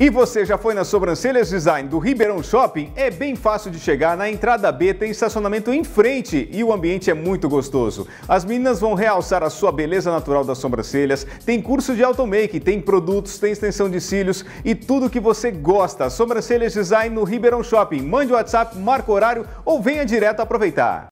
E você já foi na Sobrancelhas Design do Ribeirão Shopping? É bem fácil de chegar, na entrada B tem estacionamento em frente e o ambiente é muito gostoso. As meninas vão realçar a sua beleza natural das sobrancelhas, tem curso de automake, tem produtos, tem extensão de cílios e tudo que você gosta. Sobrancelhas Design no Ribeirão Shopping. Mande o WhatsApp, marca o horário ou venha direto aproveitar.